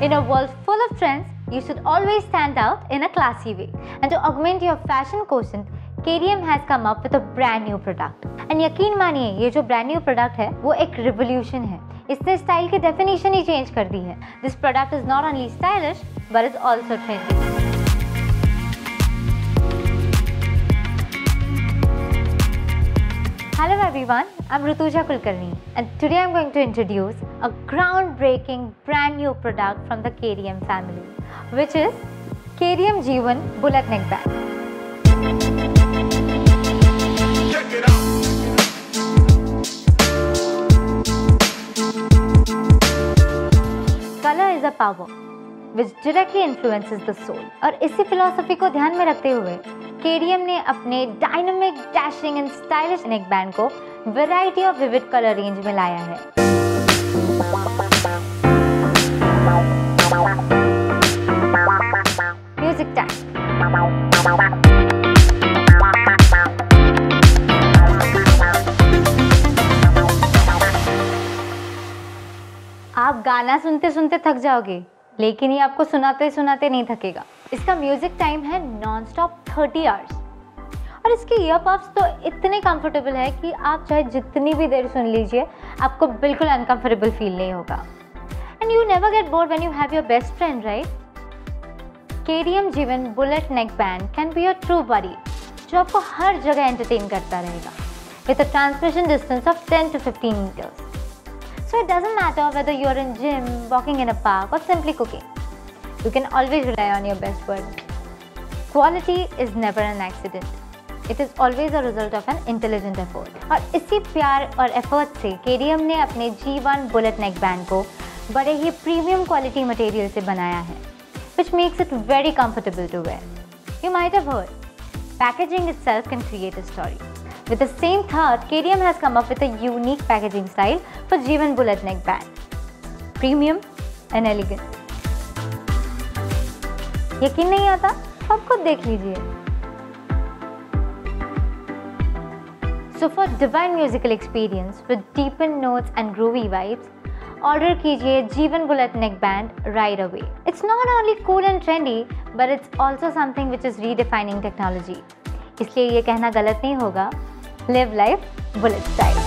In a world full of trends, you should always stand out in a classy way. And to augment your fashion quotient, KDM has come up with a brand new product. And यकीन मानिए ये जो brand new product है वो एक revolution है इसने style की डेफिनेशन ही चेंज कर दी है this product is not only stylish but is also trendy Hello everyone, I'm Rutuja Kulkarni and today I'm going to introduce a groundbreaking brand new product from the KDM family which is KDM Jeevan Bullet Neck Bag. Color is a power which directly influences the soul और इसी philosophy को ध्यान में रखते हुए KDM ने अपने dynamic dashing and stylish neck band को variety of vivid colour range में लाया है। म्यूज़िक आप गाना सुनते सुनते थक जाओगे, लेकिन ये आपको सुनाते सुनाते नहीं थकेगा। इसका म्यूज़िक टाइम है नॉन स्टॉप थर्टी आवर्स और इसके ईयरपॉप्स तो इतने कंफर्टेबल है कि आप चाहे जितनी भी देर सुन लीजिए आपको बिल्कुल अनकंफर्टेबल फील नहीं होगा and you never get bored when you have your best friend right KDM Jeevan bullet neck band can be your true buddy जो आपको हर जगह एंटरटेन करता रहेगा with a transmission distance of 10 to 15 meters. So it doesn't matter whether you're in gym, walking in a park or simply cooking. You can always rely on your best word. Quality is never an accident. It is always a result of an intelligent effort. और इसी प्यार और effort से KDM ने अपने G1 bullet neck band को बड़े ही premium quality material से बनाया है which makes it very comfortable to wear. You might have heard, packaging itself can create a story. With the same thought, KDM has come up with a unique packaging style for Jeevan Bullet Neck Band. Premium and elegant. यकीन नहीं आता? आप खुद देख लीजिए। So for divine musical experience with deepened notes and groovy vibes, order कीजिए Jeevan bullet neck band right away it's not only cool and trendy but it's also something which is redefining technology इसलिए ये कहना गलत नहीं होगा। Live life bullet style